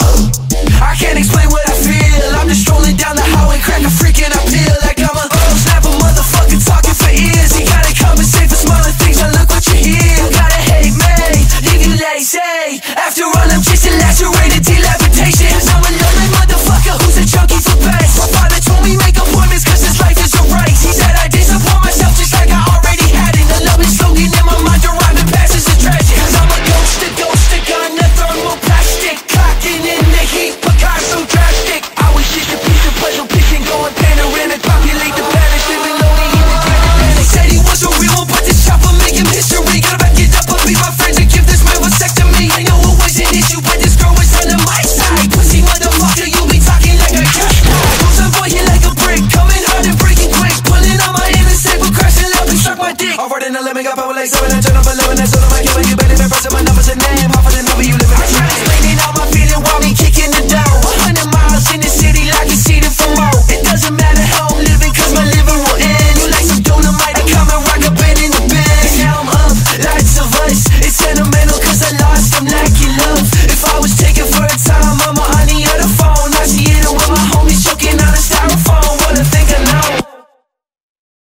I can't explain what I feel. I'm just strolling down the we won't put this chopper making history. Gotta back it up, I'll my friends and give this man vasectomy. I know it was an issue, but this girl was on my side. Pussy motherfucker, you be talking like a cat. Goes a boy, you like a brick, coming hard and breaking quick. Pulling on my innocent, but crashing loud and suck my dick. Alright, now let me go power like seven and turn up eleven and turn up my